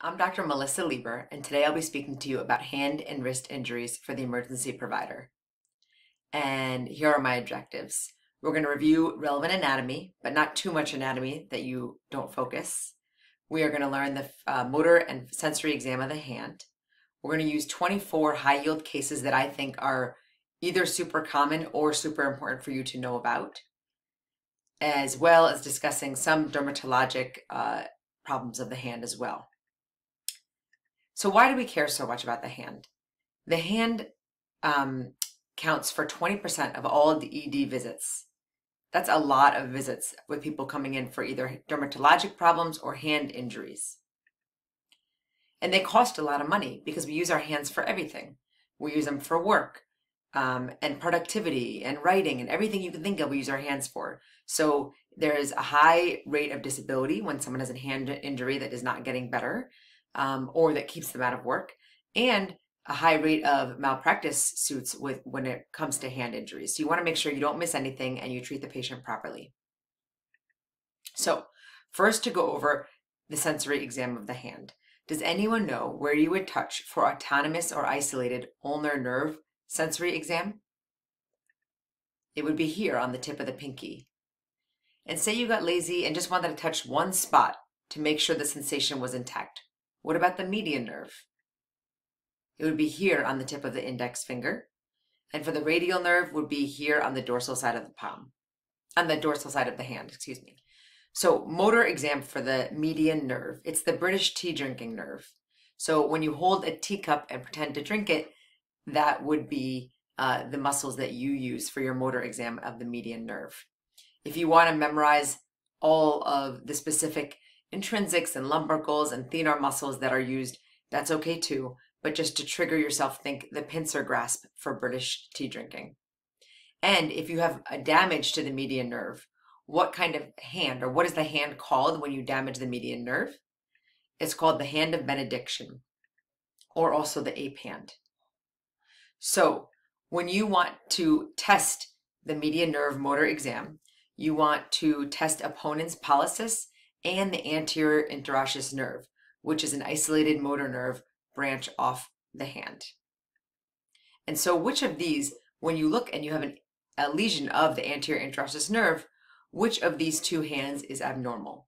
I'm Dr. Melissa Leber, and today I'll be speaking to you about hand and wrist injuries for the emergency provider. And here are my objectives. We're going to review relevant anatomy, but not too much anatomy that you don't focus. We are going to learn the uh, motor and sensory exam of the hand. We're going to use 24 high yield cases that I think are either super common or super important for you to know about, as well as discussing some dermatologic uh, problems of the hand as well. So why do we care so much about the hand? The hand um, counts for 20% of all the ED visits. That's a lot of visits with people coming in for either dermatologic problems or hand injuries. And they cost a lot of money because we use our hands for everything. We use them for work um, and productivity and writing and everything you can think of, we use our hands for. So there is a high rate of disability when someone has a hand injury that is not getting better um, or that keeps them out of work, and a high rate of malpractice suits with when it comes to hand injuries. So you want to make sure you don't miss anything and you treat the patient properly. So first to go over the sensory exam of the hand. Does anyone know where you would touch for autonomous or isolated ulnar nerve sensory exam? It would be here on the tip of the pinky. And say you got lazy and just wanted to touch one spot to make sure the sensation was intact. What about the median nerve? It would be here on the tip of the index finger. And for the radial nerve would be here on the dorsal side of the palm, on the dorsal side of the hand, excuse me. So motor exam for the median nerve. It's the British tea drinking nerve. So when you hold a teacup and pretend to drink it, that would be uh, the muscles that you use for your motor exam of the median nerve. If you want to memorize all of the specific intrinsics and lumbricals and thenar muscles that are used, that's okay too. But just to trigger yourself, think the pincer grasp for British tea drinking. And if you have a damage to the median nerve, what kind of hand or what is the hand called when you damage the median nerve? It's called the hand of benediction or also the ape hand. So when you want to test the median nerve motor exam, you want to test opponens pollicis and the anterior interosseous nerve, which is an isolated motor nerve branch off the hand. And so which of these, when you look and you have an, a lesion of the anterior interosseous nerve, which of these two hands is abnormal?